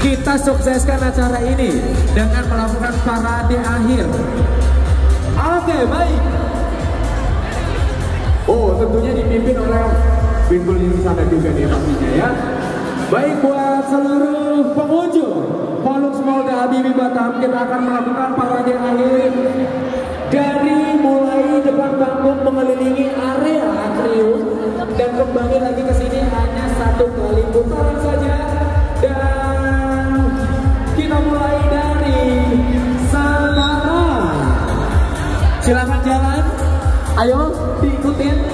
kita sukseskan acara ini dengan melakukan parade akhir. Oke, baik. Oh, tentunya dipimpin oleh Bintul di sana juga nih pastinya ya. Baik buat seluruh pengunjung Volume Smolda Habibie Batam kita akan melakukan parade akhir dari mulai depan panggung mengelilingi area atrium dan kembali lagi ke sini hanya satu kali putaran saja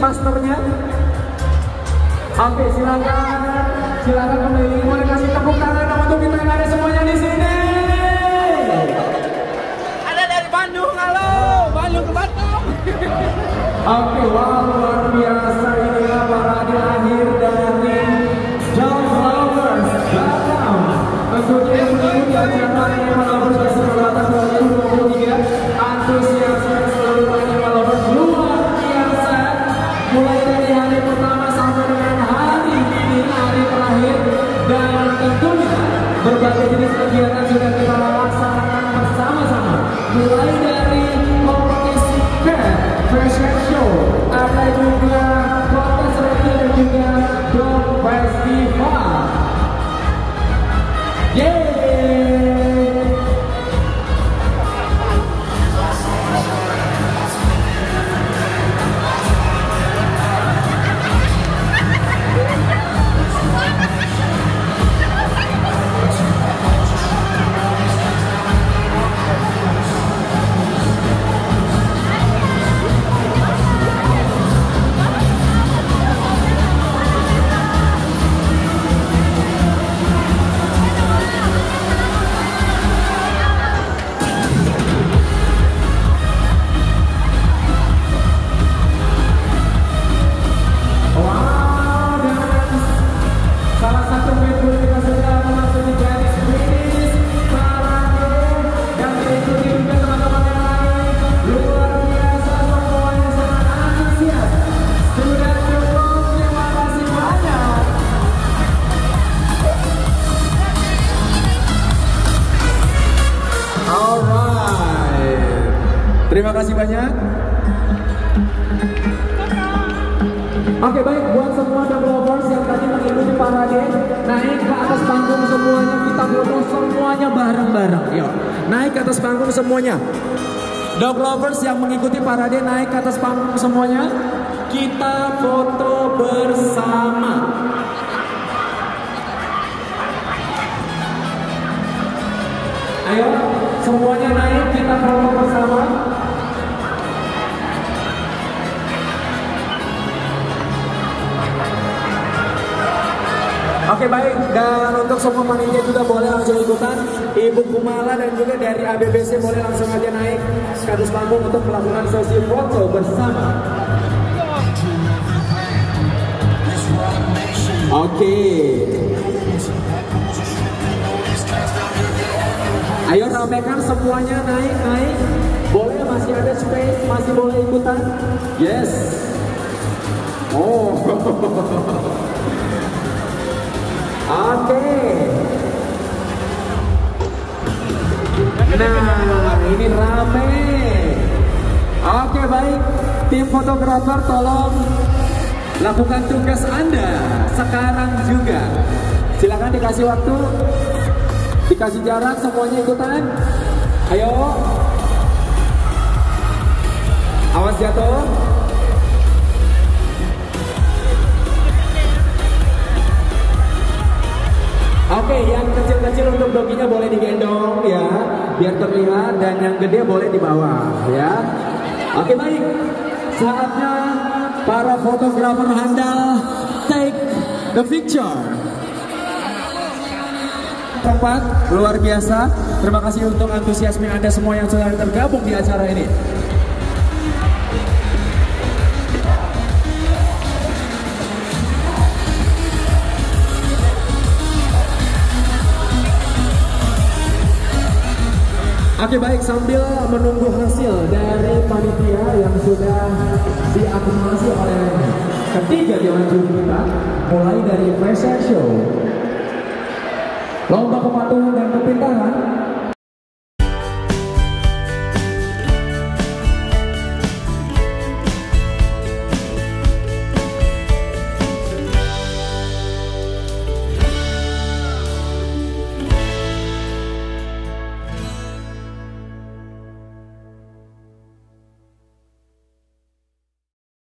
masternya oke silakan silakan kembali boleh kasih tepuk tangan untuk kita yang ada semuanya di sini Ada dari Bandung, halo. Bandung ke Bandung. Oke, wah luar biasa inilah parade akhir dari John Flowers Batam. Tentunya yang mengikuti acara Animal Lovers hari pertama sampai dengan hari ini, hari terakhir dan tentunya berbagai jenis kegiatan sudah kita laksanakan bersama-sama. Mulai dari kompetisi camp, fashion show, ada juga kontes review dan juga dog festival. Yeay! Terima kasih banyak. Oke baik. Buat semua double lovers yang tadi mengikuti parade naik ke atas panggung semuanya. Kita foto semuanya bareng-bareng. Yuk naik ke atas panggung semuanya. Double lovers yang mengikuti parade naik ke atas panggung semuanya. Kita foto bersama. Ayo semuanya naik kita foto bersama. Oke baik, dan untuk semua panitia juga boleh langsung ikutan. Ibu Kumala dan juga dari ABBC boleh langsung aja naik ke atas panggung untuk melakukan sesi foto bersama. Oke Ayo ramekan semuanya naik, naik Boleh masih ada space, masih boleh ikutan Yes Oh Oke. Nah, ini rame. Oke, baik. Tim fotografer tolong lakukan tugas Anda sekarang juga. Silakan dikasih waktu. Dikasih jarak semuanya ikutan. Ayo. Awas jatuh. Oke, yang kecil-kecil untuk doginya boleh digendong ya, biar terlihat dan yang gede boleh di bawah ya. Oke baik, saatnya para fotografer handal take the picture. Tempat luar biasa. Terima kasih untuk antusiasme Anda semua yang sudah tergabung di acara ini. Oke baik sambil menunggu hasil dari panitia yang sudah diakumulasi oleh ketiga dewan juri kita mulai dari fashion show Lomba kepatuhan dan kepintaran.